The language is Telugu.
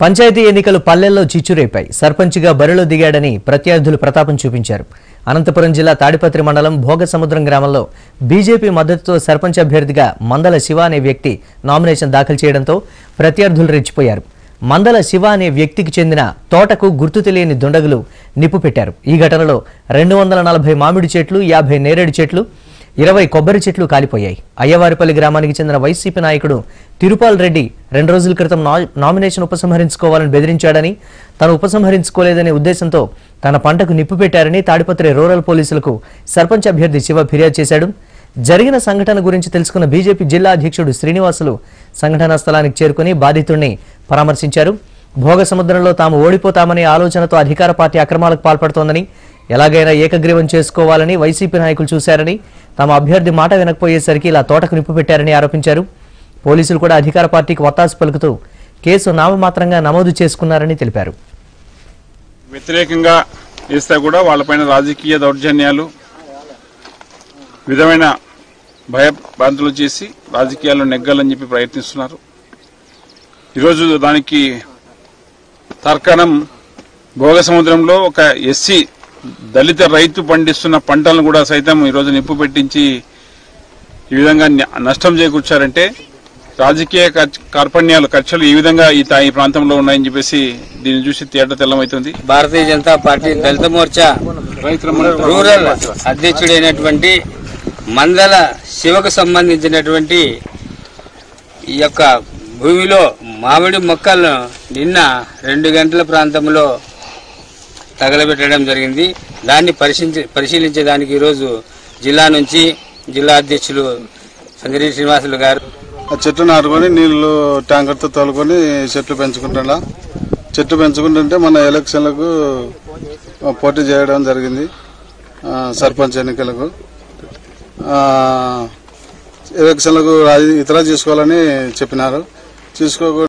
పంచాయతీ ఎన్నికలు పల్లెల్లో చిచ్చురేపాయి. సర్పంచ్గా బరిలో దిగాడని ప్రత్యర్థులు ప్రతాపం చూపించారు. అనంతపురం జిల్లా తాడిపత్రి మండలం భోగసముద్రం గ్రామంలో బీజేపీ మద్దతుతో సర్పంచ్ అభ్యర్థిగా మందల శివ అనే వ్యక్తి నామినేషన్ దాఖలు చేయడంతో ప్రత్యర్థులు రెచ్చిపోయారు. మందల శివ అనే వ్యక్తికి చెందిన తోటకు గుర్తు తెలియని దుండగులు నిప్పు పెట్టారు. ఈ ఘటనలో రెండు వందల నలభై మామిడి చెట్లు యాభై నేరేడు చెట్లు ఇరవై కొబ్బరి చెట్లు కాలిపోయాయి. అయ్యవారిపల్లి గ్రామానికి చెందిన వైసీపీ నాయకుడు తిరుపాల్ రెడ్డి రెండు రోజుల క్రితం నా- నామినేషన్ ఉపసంహరించుకోవాలని బెదిరించాడని తను ఉపసంహరించుకోలేదనే ఉద్దేశంతో తన పంటకు నిప్పు పెట్టారని తాడిపత్రి రూరల్ పోలీసులకు సర్పంచ్ అభ్యర్థి శివ ఫిర్యాదు చేశాడు. జరిగిన సంఘటన గురించి తెలుసుకున్న బీజేపీ జిల్లా అధ్యక్షుడు శ్రీనివాసులు సంఘటనా స్థలానికి చేరుకుని బాధితుడిని పరామర్శించారు. భోగ సముద్రంలో తాము ఓడిపోతామనే ఆలోచనతో అధికార పార్టీ అక్రమాలకు పాల్పడుతోందని ఎలాగైనా ఏకగ్రీవం చేసుకోవాలని వైసీపీ నాయకులు చూశారని తమ అభ్యర్థి మాట వినకపోయేసరికి ఇలా తోటకు నిప్పు పెట్టారని ఆరోపించారు. పోలీసులు కూడా అధికార పార్టీకి వత్తాసు పలుకుతూ కేసు నామమాత్రంగా నమోదు చేసుకున్నారని తెలిపారు. వ్యతిరేకంగా చేస్తే కూడా వాళ్ళపైన రాజకీయ దౌర్జన్యాలు విధమైన భయభ్రాంతులు చేసి రాజకీయాల్లో నెగ్గాలని చెప్పి ప్రయత్నిస్తున్నారు. ఈరోజు దానికి తర్కణం భోగ సముద్రంలో ఒక ఎస్సీ దళిత రైతు పండిస్తున్న పంటలను కూడా సైతం ఈరోజు నిప్పు పెట్టించి ఈ విధంగా నష్టం చేకూర్చారంటే రాజకీయ కార్పణ్యాలు ఖర్చులు ఈ విధంగా ఈ ఈ ప్రాంతంలో ఉన్నాయని చెప్పేసి దీన్ని చూసి తేట తెల్లమవుతుంది భారతీయ జనతా పార్టీ దళిత మోర్చా రూరల్ అధ్యక్షుడైనటువంటి మందల శివకు సంబంధించినటువంటి ఈ యొక్క భూమిలో మామిడి మొక్కలను నిన్న రెండు గంటల ప్రాంతంలో తగలబెట్టడం జరిగింది. దాన్ని పరిశీలించే పరిశీలించేదానికి ఈరోజు జిల్లా నుంచి జిల్లా అధ్యక్షులు సంగిరి శ్రీనివాసులు గారు. ఆ చెట్టు నాటుకొని నీళ్ళు ట్యాంకర్తో తోలుకొని చెట్లు పెంచుకుంటున్నా. చెట్టు పెంచుకుంటుంటే మన ఎలక్షన్లకు పోటీ చేయడం జరిగింది. సర్పంచ్ ఎన్నికలకు. ఎలక్షన్లకు ఇతర చేసుకోవాలని చెప్పినారు. తీసుకోకుండా